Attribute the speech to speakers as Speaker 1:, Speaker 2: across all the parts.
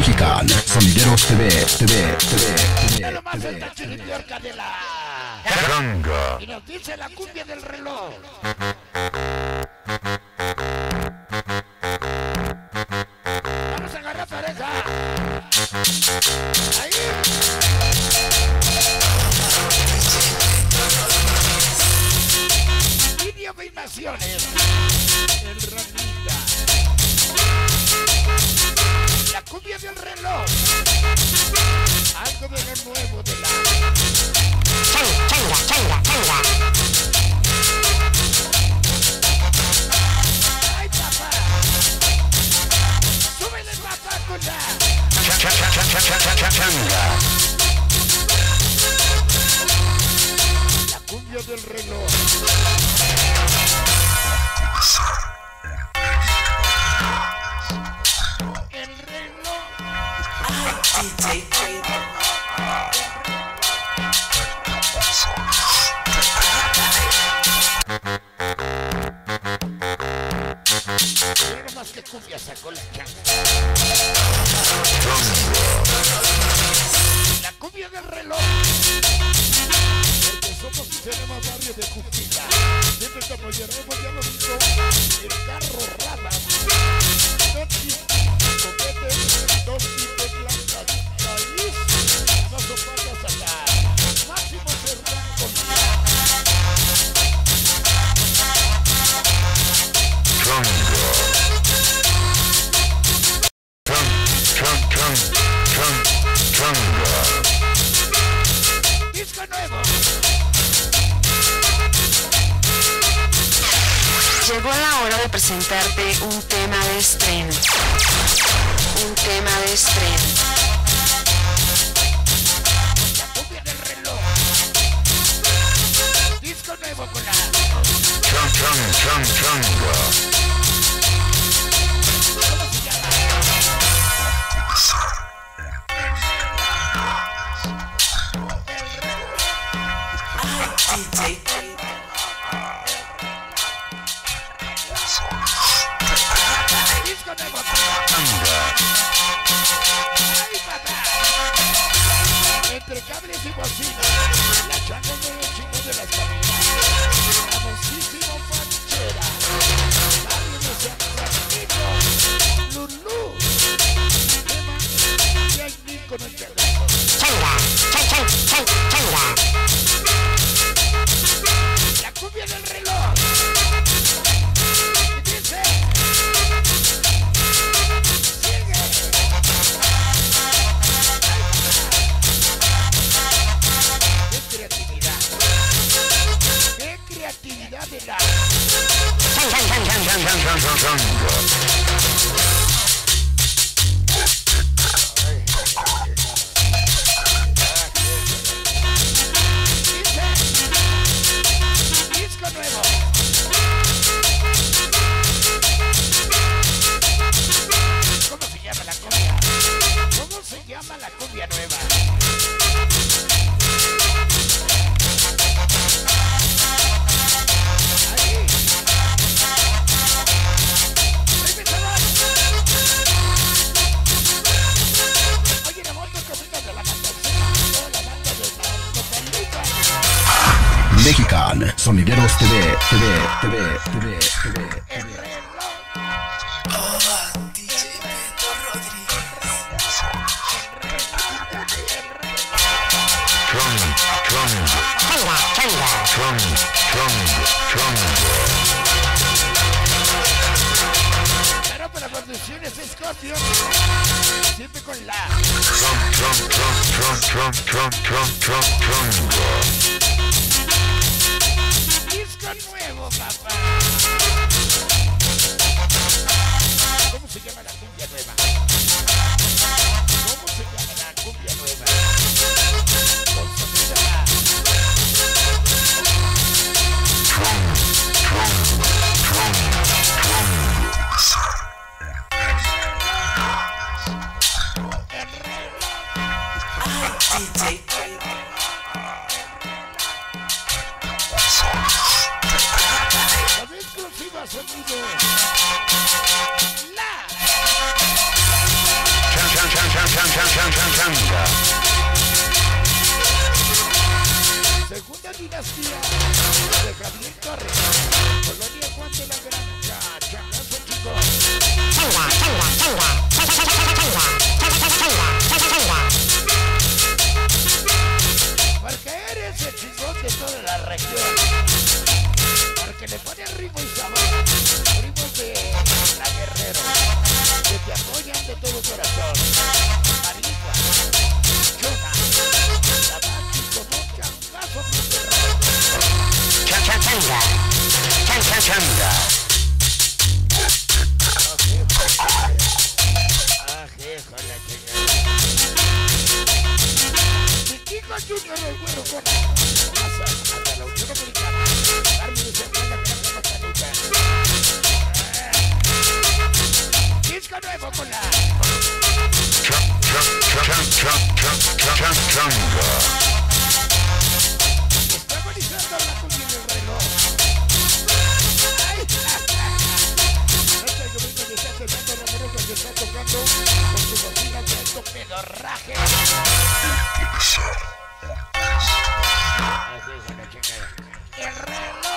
Speaker 1: Mexican Sonideros TV, TV, TV,
Speaker 2: Ya lo más
Speaker 1: TV,
Speaker 2: el chiripiorca de la...
Speaker 3: Caranga.
Speaker 2: Y nos dice la cumbia del reloj. Vamos a agarrar pareja. Ahí. Video de Invasiones. El Ranita. Cumbia del reloj. Algo de lo nuevo de la...
Speaker 4: Changa, changa, changa.
Speaker 2: ¡Ay, Mira nomás que cumbia sacó la changa. La cumbia del reloj. Porque somos tenemos barrio de Cupila. Siempre te apoyaremos, ya lo dijo. El carro rama.
Speaker 4: Hora de presentarte un tema de estreno. Un tema de estreno.
Speaker 3: gonna
Speaker 2: get tell llama la cumbia nueva.
Speaker 1: Mexican Sonideros TV, TV, TV, TV, TV.
Speaker 3: TV.
Speaker 2: Claro, para producciones. Siempre con la.
Speaker 3: Chang, chang, chang, chang, chang, chang, chang, chang, changa.
Speaker 4: Dinastía de Javier Torres, Colonia Juan de la Granja, Chacazo Chico. Changa, changa, changa, Porque eres el chingón de toda la región.
Speaker 2: Chanda. Chanda, Chanda. el.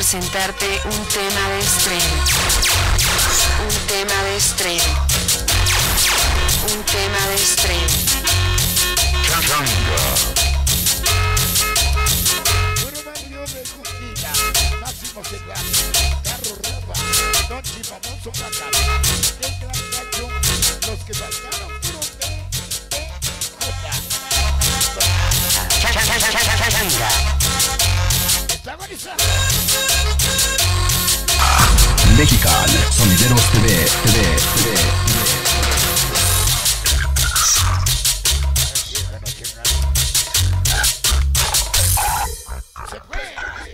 Speaker 2: presentarte un tema de estreno. Un tema de estreno. Un tema de estreno.
Speaker 4: Changa.
Speaker 1: Mexican Sonideros TV, TV, TV.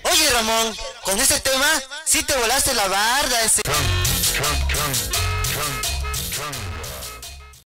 Speaker 3: Oye Ramón, con ese tema sí te volaste la barda ese.